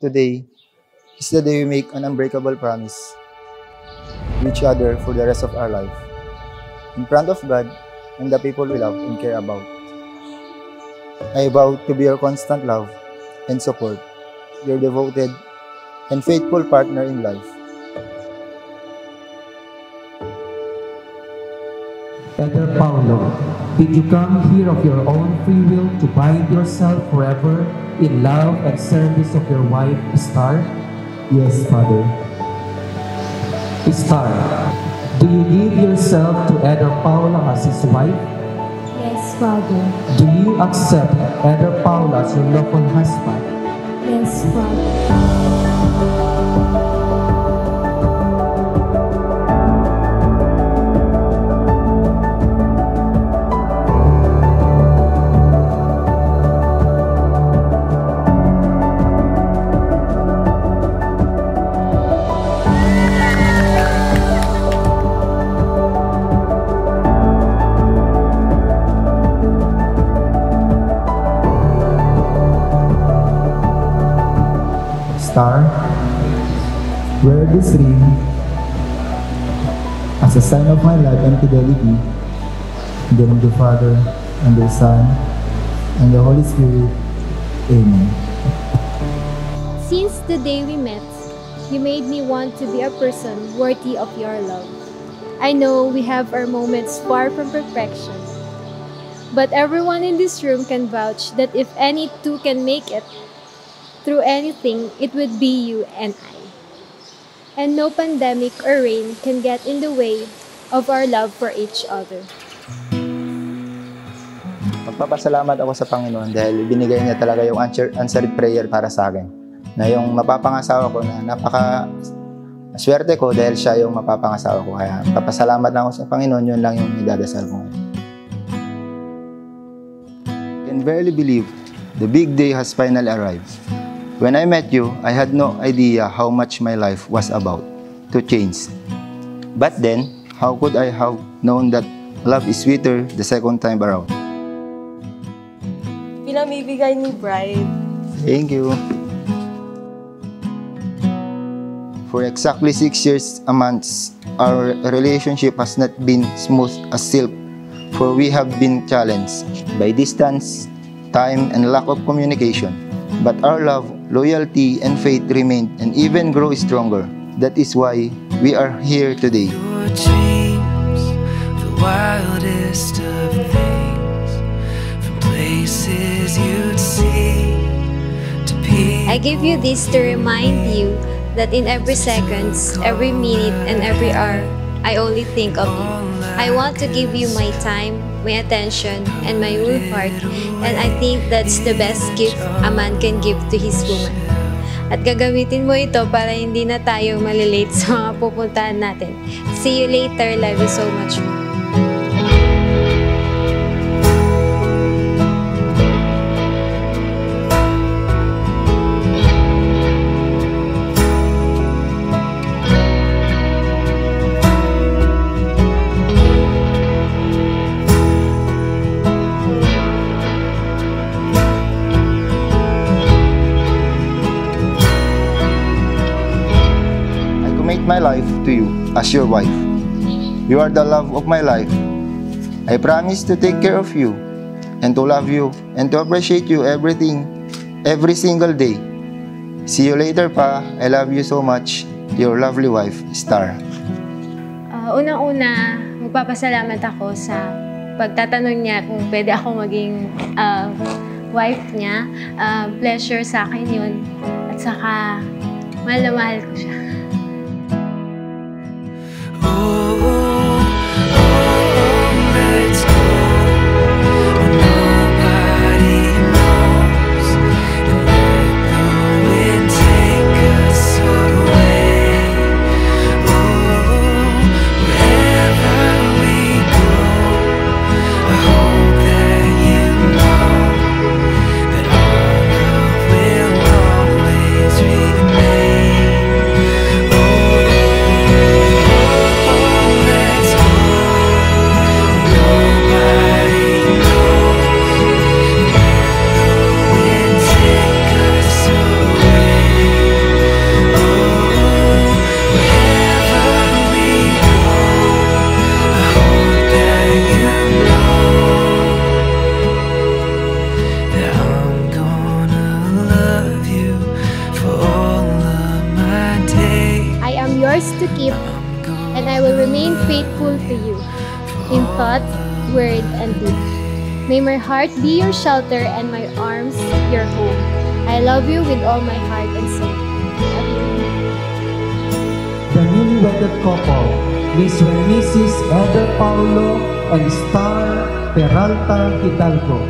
today is the day we make an unbreakable promise to each other for the rest of our life. In front of God and the people we love and care about. I vow to be your constant love and support, your devoted and faithful partner in life. Eder Paulo, did you come here of your own free will to bind yourself forever in love and service of your wife, Star? Yes, Father. Star, do you give yourself to Eder Paulo as his wife? Yes, Father. Do you accept Eder Paulo as your lawful husband? Yes, Father. Star, wear this ring as a sign of my love and fidelity. In the name of the Father, and the Son, and the Holy Spirit. Amen. Since the day we met, you made me want to be a person worthy of your love. I know we have our moments far from perfection, but everyone in this room can vouch that if any two can make it through anything, it would be you and I. And no pandemic or rain can get in the way of our love for each other. Magpapasalamat ako sa Panginoon dahil binigay niya talaga yung answer, answered prayer para sa akin. Na yung mapapangasawa ko na napaka swerte ko dahil siya yung mapapangasawa ko. Kaya papasalamat lang ako sa Panginoon, yun lang yung idadasal ko ngayon. can barely believe the big day has finally arrived. When I met you, I had no idea how much my life was about to change. But then, how could I have known that love is sweeter the second time around? Pinamibigay ni Bride. Thank you. For exactly six years a month, our relationship has not been smooth as silk, for we have been challenged by distance, time, and lack of communication. But our love, loyalty, and faith remained and even grow stronger. That is why we are here today. Your dreams, the wildest of things, from places you'd see to people. I give you this to remind you that in every second, every minute, and every hour, I only think of you. I want to give you my time, my attention, and my whole heart, and I think that's the best gift a man can give to his woman. At gagamitin mo ito para hindi na tayo malilate sa mga pupuntahan natin. See you later. Love you so much. My life to you as your wife. You are the love of my life. I promise to take care of you and to love you and to appreciate you everything, every single day. See you later, Pa. I love you so much. Your lovely wife, Star. Ah, unang-una, magpapasalamat ako sa pagtatanong niya kung pwede ako maging ah, wife niya. Ah, pleasure sa akin yun. At saka, mahal mahal ko siya. to keep, and I will remain faithful to you in thought, word, and deed. May my heart be your shelter and my arms your home. I love you with all my heart and soul. The newly-wedded couple, Miss and Mrs. Eder Paulo and Star Peralta Hidalgo,